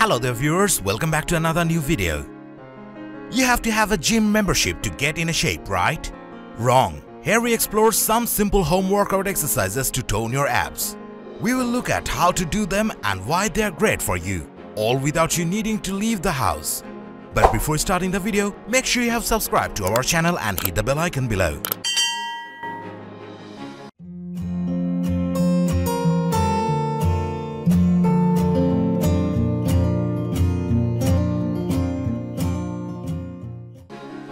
Hello there viewers, welcome back to another new video. You have to have a gym membership to get in a shape, right? Wrong. Here we explore some simple home workout exercises to tone your abs. We will look at how to do them and why they are great for you, all without you needing to leave the house. But before starting the video, make sure you have subscribed to our channel and hit the bell icon below.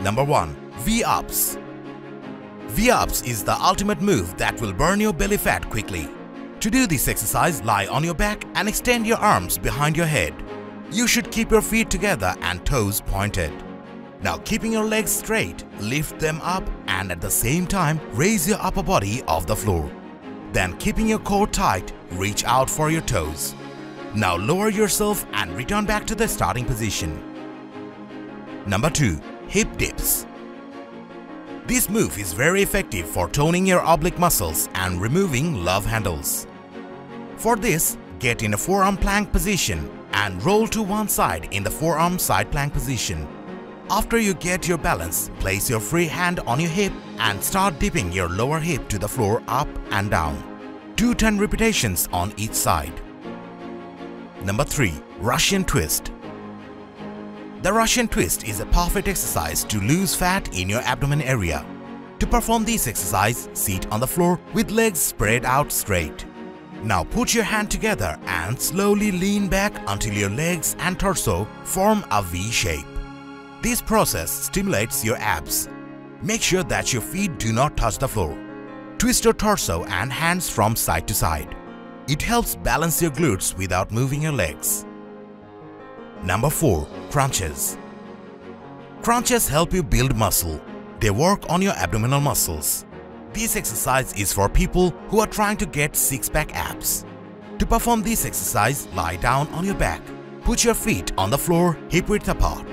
Number 1. V-Ups V-Ups is the ultimate move that will burn your belly fat quickly. To do this exercise, lie on your back and extend your arms behind your head. You should keep your feet together and toes pointed. Now keeping your legs straight, lift them up and at the same time raise your upper body off the floor. Then keeping your core tight, reach out for your toes. Now lower yourself and return back to the starting position. Number 2 hip dips. This move is very effective for toning your oblique muscles and removing love handles. For this, get in a forearm plank position and roll to one side in the forearm side plank position. After you get your balance, place your free hand on your hip and start dipping your lower hip to the floor up and down. Do 10 repetitions on each side. Number 3. Russian Twist the Russian twist is a perfect exercise to lose fat in your abdomen area. To perform this exercise, sit on the floor with legs spread out straight. Now put your hand together and slowly lean back until your legs and torso form a V shape. This process stimulates your abs. Make sure that your feet do not touch the floor. Twist your torso and hands from side to side. It helps balance your glutes without moving your legs. Number 4. Crunches Crunches help you build muscle. They work on your abdominal muscles. This exercise is for people who are trying to get six-pack abs. To perform this exercise, lie down on your back. Put your feet on the floor hip width apart.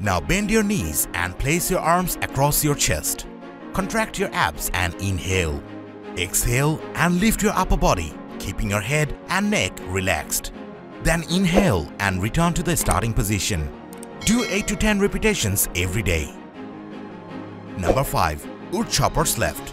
Now bend your knees and place your arms across your chest. Contract your abs and inhale. Exhale and lift your upper body, keeping your head and neck relaxed. Then inhale and return to the starting position. Do 8 to 10 repetitions every day. Number 5. Wood choppers left.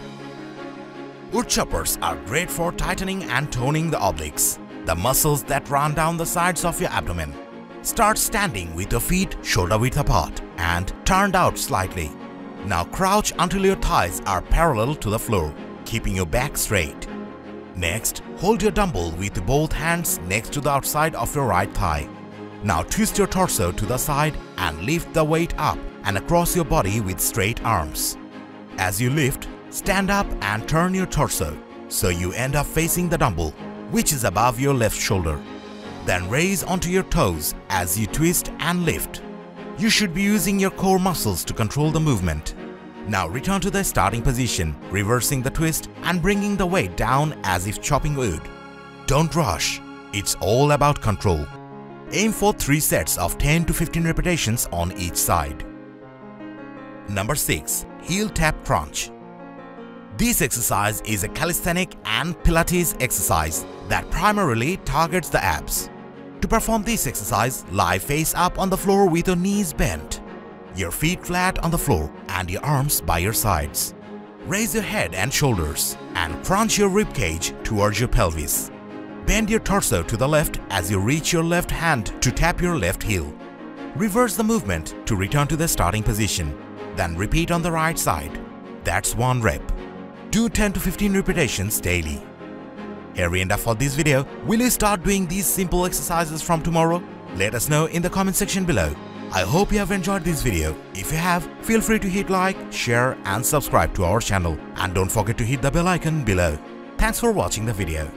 Wood choppers are great for tightening and toning the obliques, the muscles that run down the sides of your abdomen. Start standing with your feet shoulder width apart and turned out slightly. Now crouch until your thighs are parallel to the floor, keeping your back straight. Next, hold your dumbbell with both hands next to the outside of your right thigh. Now twist your torso to the side and lift the weight up and across your body with straight arms. As you lift, stand up and turn your torso so you end up facing the dumbbell, which is above your left shoulder. Then raise onto your toes as you twist and lift. You should be using your core muscles to control the movement. Now return to the starting position, reversing the twist and bringing the weight down as if chopping wood. Don't rush, it's all about control. Aim for 3 sets of 10 to 15 repetitions on each side. Number 6. Heel Tap Crunch This exercise is a calisthenic and pilates exercise that primarily targets the abs. To perform this exercise, lie face up on the floor with your knees bent your feet flat on the floor and your arms by your sides. Raise your head and shoulders and crunch your rib cage towards your pelvis. Bend your torso to the left as you reach your left hand to tap your left heel. Reverse the movement to return to the starting position. Then repeat on the right side. That's one rep. Do 10 to 15 repetitions daily. Here we end up for this video. Will you start doing these simple exercises from tomorrow? Let us know in the comment section below. I hope you have enjoyed this video. If you have, feel free to hit like, share and subscribe to our channel. And don't forget to hit the bell icon below. Thanks for watching the video.